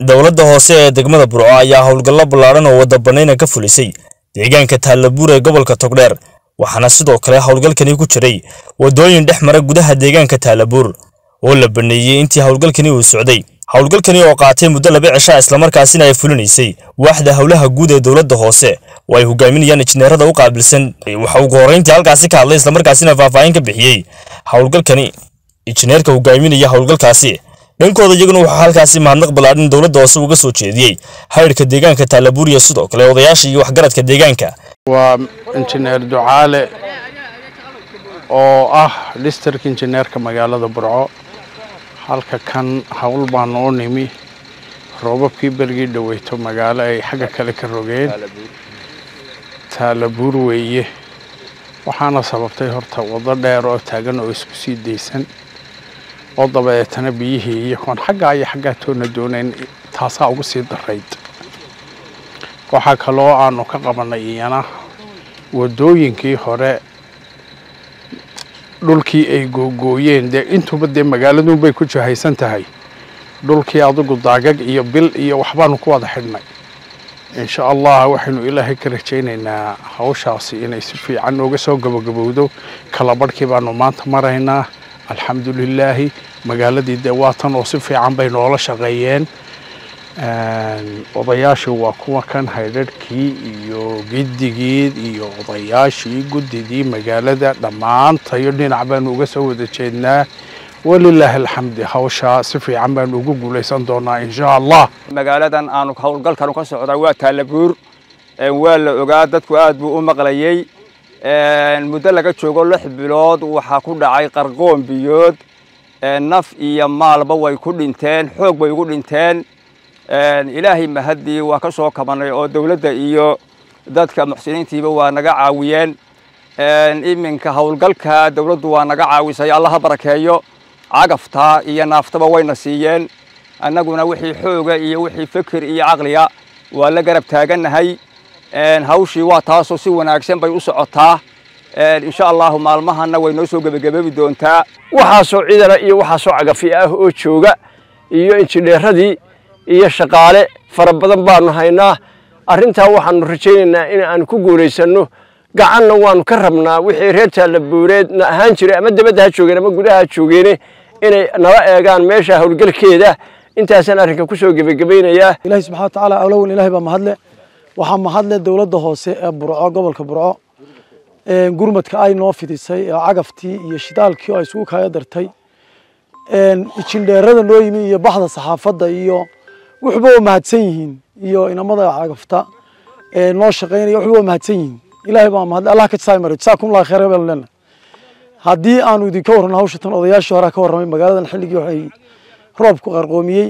dowladda hoose ee degmada burco ayaa howlgallo ballaadhan oo wadda bannayna ka fulisay deegaanka taallabuur ee gobolka togdheer waxaana sidoo kale howlgalkani ku jiray waddooyin dhex mara gudaha deegaanka taallabuur oo la baneeyey intii howlgalkani uu socday. Howlgalkani oo qaatay muddo laba cishaa islamarkaasina ay fulinaysay waaxda howlaha guud ee dowladda hoose oo ay hogaaminayaan injineerada u qaabilsan waxa ugu horrayntii halkaasi ka hadlay islamarkaasina faahfaahin ka bixiyey howlgalkani injineerka hogaaminaya howlgalkaasi dhankooda iyaguna waxaa halkaasi mahadnaq ballaadhan dowladda hoose uga soo jeediyey. Haydhka deegaanka taallabuur iyo sidoo kale odayaasha iyo waxgaradka deegaanka. Waa injineer ducaale oo ah district injineerka magaalada burco. Halka kan howl baanu u nimi roobabkii berigii dhaweyto magaalo ay xagga kale ka rogeen. Taalabuur weeye. Waxaana sababtay horta waddo dheer oo taagan oo isku sii daysan oo dabeetana biyihii iyagoon xaggaa iyo xaggaa toona doonayn taasaa ugu sii darayd waxaa kaloo aanu ka qabanay iyana waddooyinkii hore dhulkii ay googooyeen dee intuba dee magaaladunbay ku jahaysan tahay. Dhulkii adigu daagag iyo bil iyo waxbaanu ku wada xidhnay. Insha allah waxaynu ilaahay ka rajaynaynaa hawshaasi inay si fiican nooga soo gabagabowdo. Kala barhkii baanu maanta maraynaa alxamdulilaahi magaaladii dee waatan oo si fiican bay noola shaqeeyeen. Odayaashii waa kuwa kan haydharhkii iyo giddigiid iyo odayaashii guddidii magaalada dhammaantayo dhinac baanu uga soo wada jeednaa. Walilaahi alxamdi hawshaa si fiican baanu ugu guulaysan doonaa insha allah. Magaaladan aanu howlgalkanu ka socdaa waa taalabuur waa la ogaa dadku aad buu u maqlayey muddo laga joogo lix bilood waxaa ku dhacay qarqoon biyood. Naf iyo maalba way ku dhinteen xoog bay ugu dhinteen. Ilaahay mahaddii waa ka soo kabanay oo dowladda iyo dadka muxsiniintiiba waa naga caawiyeen. Iminka howlgalka dowladdu waa naga caawisay allaha barakeeyo. Cagafta iyo naaftaba wayna siiyeen. Annaguna wixii xooga iyo wixii fikir iyo caqliga waa la garab taagannahay hawshii waa taasoo si wanaagsan bay u socotaa. Insha allahu maalmahana way noo soo gebagabeebi doontaa. Waxaasoo ciidana iyo waxaasoo cagafi ah oo jooga iyo injineeradii iyo shaqaale fara badan baanu haynaa. Arrintaa waxaanu rajaynaynaa in aanu ku guulaysanno. Gacanna waanu ka rabnaa. Wixii reer taallabuureedna ahaan jiray ama dabadda ha joogeen ama gudaha ha joogeene inay nala eegaan meesha howlgalkeeda intaasaan arrinka ku soo gebagabaynayaa ilaahi subxana wa tacaala awlawel ilaahay baa mahadle waxaa mahadle dowladda hoose ee burco gobolka burco gurmadka ay noo fidisay ee cagaftii iyo shidaalkii oo isugu kaaga dartay ijindheerada noo yimi iyo baxda saxaafadda iyo wuxuba waa mahadsan yihiin iyo inamada cagafta noo shaqaynaya wuxuba waa mahadsan yihiin. Ilaahay baa mahadle allah ka jasaay maro jasaakum allah khayr leenahay haddii aanu idinka warrano hawsha tan odayaashii hore ka warramay magaaladan xilligii waxay roobku qarqoomiyey.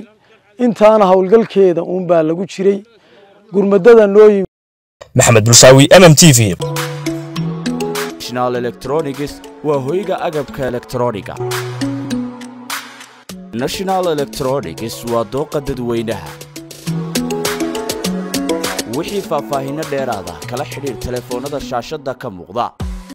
Intaana howlgalkeeda uun lagu jiray gurmadada noo yimi. Maxamed bulshaawi m m t v. Electronics waa hoyga agabka elektrooniga national electronics waa dooqa dadweynaha. Wixii faahfaahinno dheeraada kala xidhiir telefoonnada shaashadda ka muuqda